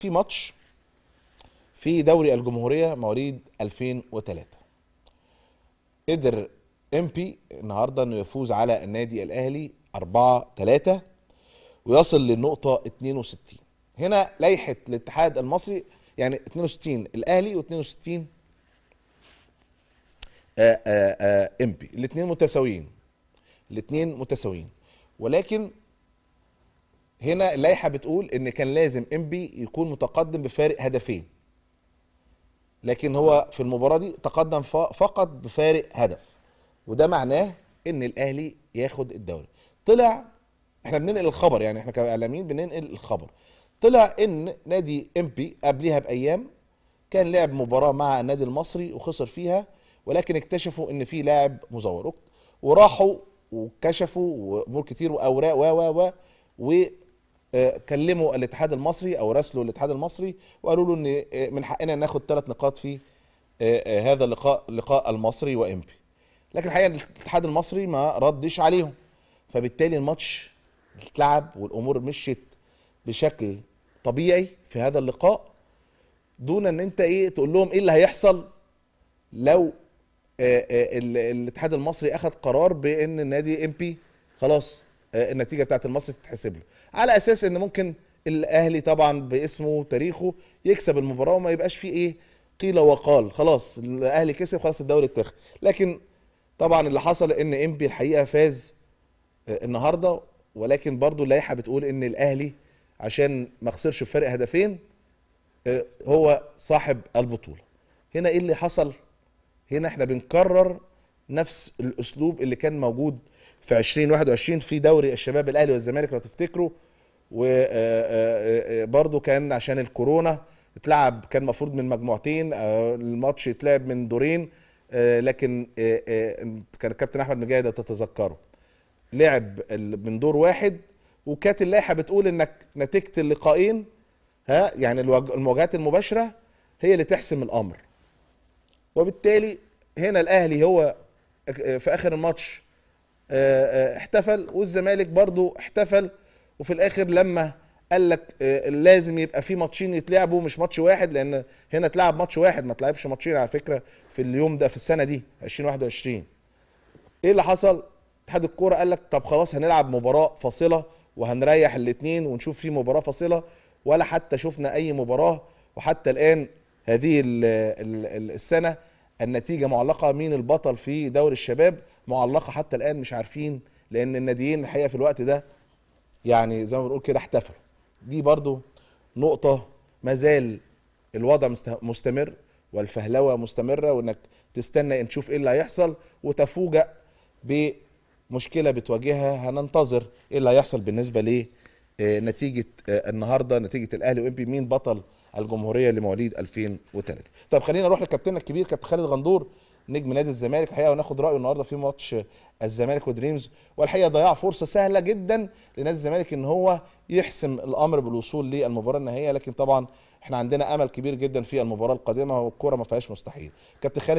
في ماتش في دوري الجمهورية مواليد 2003 قدر إمبي النهارده إنه يفوز على النادي الأهلي 4 3 ويصل للنقطة 62 هنا لائحة الاتحاد المصري يعني 62 الأهلي و62 إمبي. الاثنين متساويين. الاثنين متساويين. ولكن هنا اللائحة بتقول إن كان لازم انبي يكون متقدم بفارق هدفين. لكن هو في المباراة دي تقدم فقط بفارق هدف. وده معناه إن الأهلي ياخد الدوري. طلع إحنا بننقل الخبر يعني إحنا كإعلاميين بننقل الخبر. طلع إن نادي امبي قبلها بأيام كان لعب مباراة مع النادي المصري وخسر فيها ولكن اكتشفوا إن في لاعب مزور وراحوا وكشفوا وأمور كتير وأوراق و و و وكلموا الاتحاد المصري أو راسلوا الاتحاد المصري وقالوا له إن آه، من حقنا ناخد ثلاث نقاط في آه، آه، هذا اللقاء لقاء المصري وإمبي. لكن الحقيقة الاتحاد المصري ما ردش عليهم. فبالتالي الماتش اتلعب والأمور مشيت بشكل طبيعي في هذا اللقاء دون إن أنت إيه تقول لهم إيه اللي هيحصل لو آه، آه، ال- الاتحاد المصري أخذ قرار بإن النادي إنبي خلاص آه، النتيجة بتاعت المصري تتحسب له. على أساس إن ممكن الأهلي طبعا باسمه وتاريخه يكسب المباراة وما يبقاش فيه إيه؟ قيل وقال. خلاص الأهلي كسب خلاص الدوري اتاخد. لكن طبعا اللي حصل إن إنبي الحقيقة فاز آه، النهارده ولكن برضو اللائحة بتقول إن الأهلي عشان ما خسرش بفرق هدفين آه، هو صاحب البطولة. هنا إيه اللي حصل؟ هنا إحنا بنكرر نفس الأسلوب اللي كان موجود في 2021 في دوري الشباب الأهلي والزمالك لو تفتكروا. وبرضه كان عشان الكورونا اتلعب كان المفروض من مجموعتين آه، الماتش يتلعب من دورين آه، لكن آه، آه، كان الكابتن أحمد مجاهد لو تتذكروا لعب من دور واحد وكانت اللائحة بتقول إنك نتيجه اللقاءين ها يعني المواجهات المباشرة هي اللي تحسم الأمر. وبالتالي هنا الأهلي هو في آخر الماتش آه، آه، احتفل والزمالك برضو احتفل. وفي الآخر لما قال لك آه، لازم يبقى في ماتشين يتلعبوا مش ماتش واحد لأن هنا اتلعب ماتش واحد ما اتلعبش ماتشين على فكرة في اليوم ده في السنة دي 2021 إيه اللي حصل؟ اتحاد الكورة قال لك طب خلاص هنلعب مباراة فاصلة وهنريح الاثنين ونشوف في مباراة فاصلة ولا حتى شفنا أي مباراة. وحتى الآن هذه ال ال ال السنة النتيجة معلقة مين البطل في دوري الشباب؟ معلقة حتى الآن مش عارفين لأن الناديين الحقيقة في الوقت ده يعني زي ما بنقول كده احتفلوا. دي برضو نقطة ما زال الوضع مست- مستمر والفهلوة مستمرة وإنك تستنى إن تشوف إيه اللي هيحصل وتفوجأ بمشكلة بتواجهها. هننتظر إيه اللي هيحصل بالنسبة لنتيجة النهاردة نتيجة الأهلي وامبي مين بطل الجمهورية لمواليد 2003 طب خلينا نروح لكابتننا الكبير كابتن خالد غندور. نجم نادي الزمالك الحقيقة وناخد رأيه النهارده في ماتش الزمالك ودريمز. والحقيقة ضياع فرصة سهلة جدا لنادي الزمالك إن هو يحسم الأمر بالوصول للمباراة النهائية. لكن طبعا إحنا عندنا أمل كبير جدا في المباراة القادمة والكورة ما فيهاش مستحيل. كابتن خالد